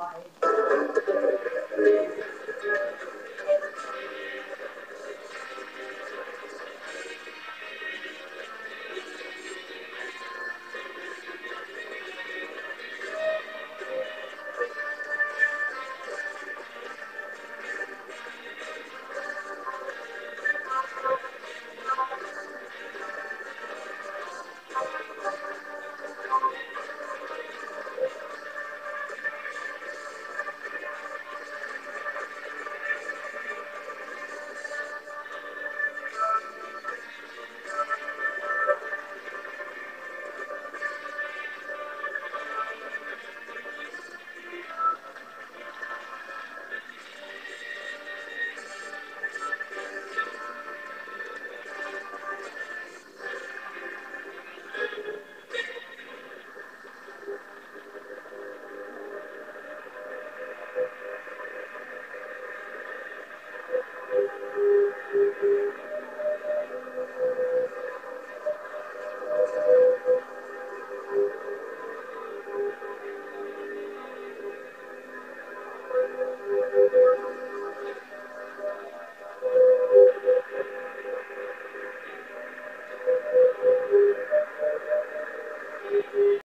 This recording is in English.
applied